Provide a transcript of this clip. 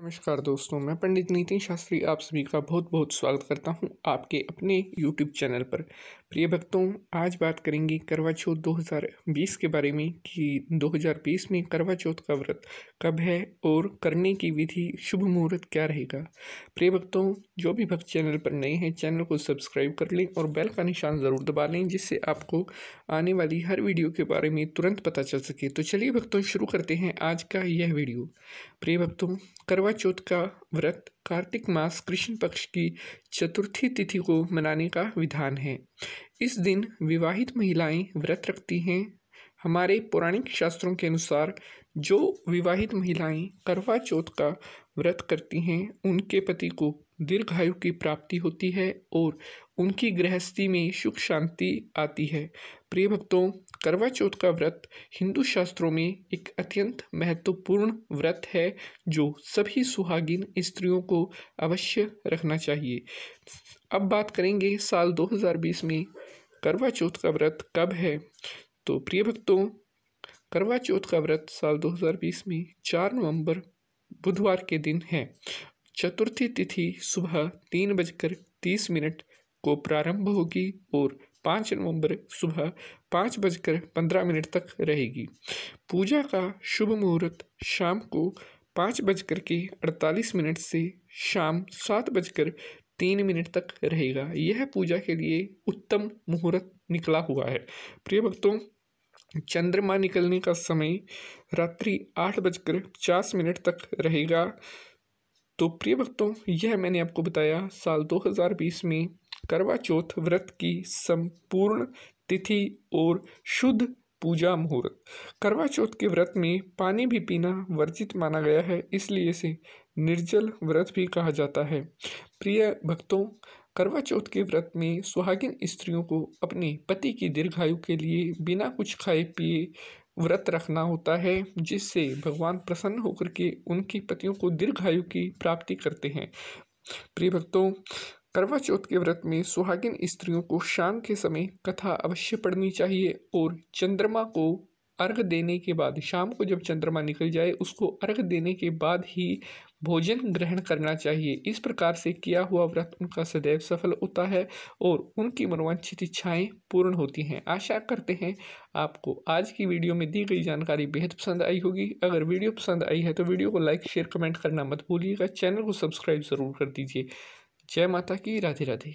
नमस्कार दोस्तों, मैं पंडित नितिन शास्त्री आप सभी का बहुत बहुत स्वागत करता हूँ आपके अपने यूट्यूब चैनल पर। प्रिय भक्तों, आज बात करेंगे करवा चौथ 2020 के बारे में कि 2020 में करवा चौथ का व्रत कब है और करने की विधि शुभ मुहूर्त क्या रहेगा। प्रिय भक्तों, जो भी भक्त चैनल पर नए हैं, चैनल को सब्सक्राइब कर लें और बेल का निशान ज़रूर दबा लें, जिससे आपको आने वाली हर वीडियो के बारे में तुरंत पता चल सके। तो चलिए भक्तों, शुरू करते हैं आज का यह वीडियो। प्रिय भक्तों, करवा चौथ का व्रत कार्तिक मास कृष्ण पक्ष की चतुर्थी तिथि को मनाने का विधान है। इस दिन विवाहित महिलाएँ व्रत रखती हैं। हमारे पौराणिक शास्त्रों के अनुसार जो विवाहित महिलाएँ करवा चौथ का व्रत करती हैं, उनके पति को दीर्घायु की प्राप्ति होती है और उनकी गृहस्थी में सुख शांति आती है। प्रिय भक्तों करवा चौथ का व्रत हिंदू शास्त्रों में एक अत्यंत महत्वपूर्ण व्रत है, जो सभी सुहागिन स्त्रियों को अवश्य रखना चाहिए। अब बात करेंगे साल 2020 में करवा चौथ का व्रत कब है? तो प्रिय भक्तों करवा चौथ का व्रत साल 2020 में 4 नवंबर बुधवार के दिन है। चतुर्थी तिथि सुबह तीन बजकर तीस मिनट को प्रारंभ होगी और पाँच नवंबर सुबह पाँच बजकर पंद्रह मिनट तक रहेगी। पूजा का शुभ मुहूर्त शाम को पाँच बजकर के अड़तालीस मिनट से शाम सात बजकर तीन मिनट तक रहेगा। यह पूजा के लिए उत्तम मुहूर्त निकला हुआ है। प्रिय भक्तों, चंद्रमा निकलने का समय रात्रि आठ बजकर पचास मिनट तक रहेगा। तो प्रिय भक्तों, यह मैंने आपको बताया, साल 2020 में करवा चौथ व्रत की संपूर्ण तिथि और शुद्ध पूजा मुहूर्त। करवा चौथ के व्रत में पानी भी पीना वर्जित माना गया है, इसलिए इसे निर्जल व्रत भी कहा जाता है। प्रिय भक्तों करवा चौथ के व्रत में सुहागिन स्त्रियों को अपने पति की दीर्घायु के लिए बिना कुछ खाए पिए व्रत रखना होता है, जिससे भगवान प्रसन्न होकर के उनकी पतियों को दीर्घायु की प्राप्ति करते हैं। प्रिय भक्तों करवा चौथ के व्रत में सुहागिन स्त्रियों को शाम के समय कथा अवश्य पढ़नी चाहिए और चंद्रमा को अर्घ देने के बाद, शाम को जब चंद्रमा निकल जाए, उसको अर्घ देने के बाद ही भोजन ग्रहण करना चाहिए। इस प्रकार से किया हुआ व्रत उनका सदैव सफल होता है और उनकी मनोवांछित इच्छाएँ पूर्ण होती हैं। आशा करते हैं आपको आज की वीडियो में दी गई जानकारी बेहद पसंद आई होगी। अगर वीडियो पसंद आई है तो वीडियो को लाइक, शेयर, कमेंट करना मत भूलिएगा। चैनल को सब्सक्राइब ज़रूर कर दीजिए। जय माता की। राधे राधे